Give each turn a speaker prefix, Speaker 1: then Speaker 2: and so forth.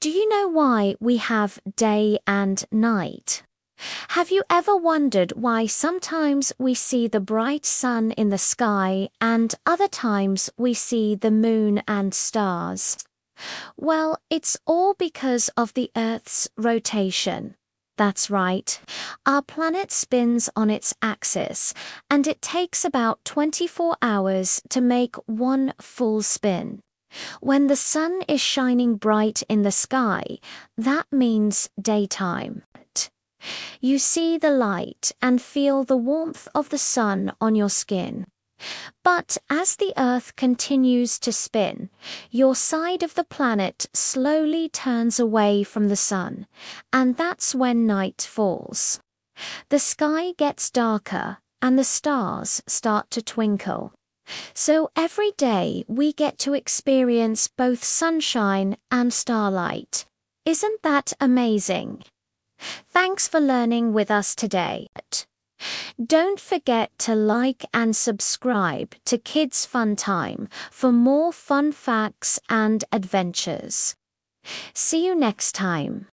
Speaker 1: Do you know why we have day and night? Have you ever wondered why sometimes we see the bright sun in the sky and other times we see the moon and stars? Well, it's all because of the Earth's rotation. That's right. Our planet spins on its axis, and it takes about 24 hours to make one full spin. When the sun is shining bright in the sky, that means daytime. You see the light and feel the warmth of the sun on your skin. But as the Earth continues to spin, your side of the planet slowly turns away from the sun, and that's when night falls. The sky gets darker and the stars start to twinkle. So every day we get to experience both sunshine and starlight. Isn't that amazing? Thanks for learning with us today. Don't forget to like and subscribe to Kids Fun Time for more fun facts and adventures. See you next time.